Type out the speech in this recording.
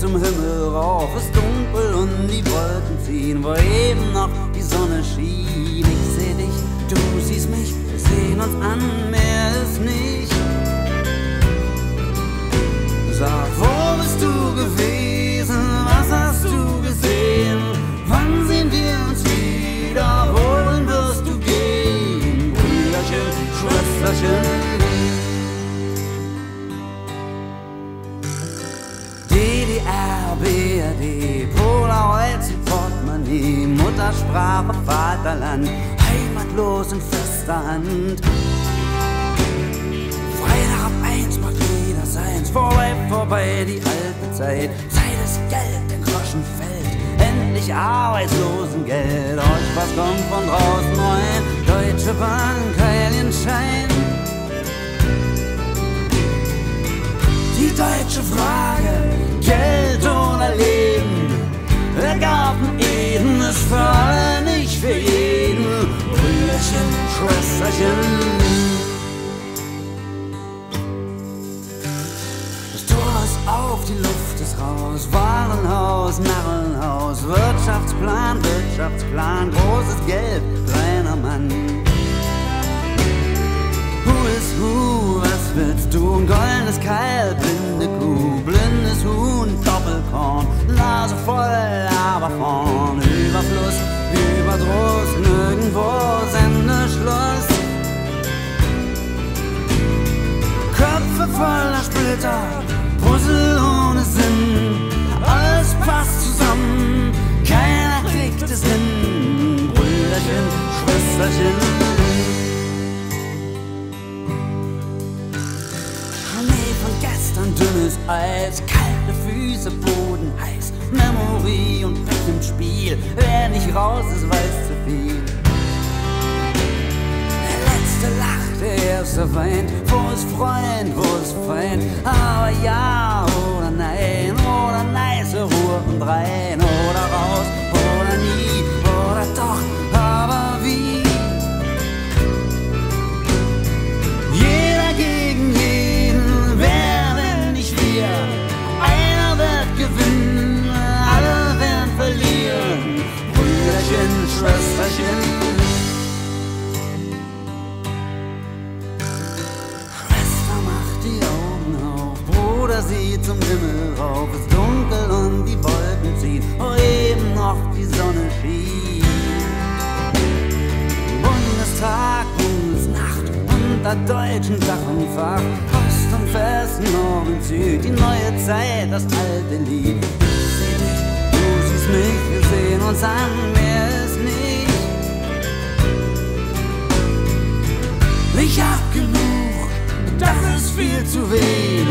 zum Himmel rauf, ist dunkel und die Wolken ziehen, wo eben noch die Sonne schien. Ich seh dich, du siehst mich, wir sehen uns an, mehr ist nicht. Sag, wo bist du gewesen? Was hast du gesehen? Wann sehen wir uns wieder? Wohin wirst du gehen? Brüderchen, Schwesterchen. DDR, BRD, Polaroid, Portemonnaie, Muttersprache, Vaterland, heimatlos in fester Hand. Freitag ab eins macht jeder seins, vorbei, vorbei die alte Zeit. Zeit ist Geld, der Groschen fällt, endlich Arbeitslosengeld. Euch was kommt von draußen rein, Deutsche Bank, Heiligenschein. Die deutsche Frage, Geld oder Leben. Der Garten Eden ist für alle, nicht für jeden. Brüderchen, Schwesterchen. Das Tor ist auf, die Luft ist raus. Warenhaus, Narrenhaus, Wirtschaftsplan, Wirtschaftsplan, großes Geld, kleiner Mann. Who is who, was willst du? Ein goldenes Keil, Nase voll, aber vorn. Überfluss, Überdruss, nirgendwo Sendeschluss. Köpfe voller Splitter, Puzzle ohne Sinn. Alles passt zusammen, keiner kriegt es hin. Brüderchen, Schwesterchen. Gestern, dünnes Eis, kalte Füße, Boden heiß, Memory und Pech im Spiel. Wer nicht raus ist, weiß zu viel. Der letzte lacht, der erste weint. Wo ist Freund, wo ist Feind? Aber ja oder nein, oder nice Ruhe und rein, Schwesterchen. Schwester macht die Augen auf, Bruder sieht zum Himmel rauf, es ist dunkel und die Wolken ziehen, wo eben noch die Sonne schien. Bundestag, Bundesnacht unter deutschen Dach und Fach. Ost und West, Nord und die neue Zeit, das alte Lied. Ich seh dich, du siehst mich, wir sehen uns an, viel zu wenig.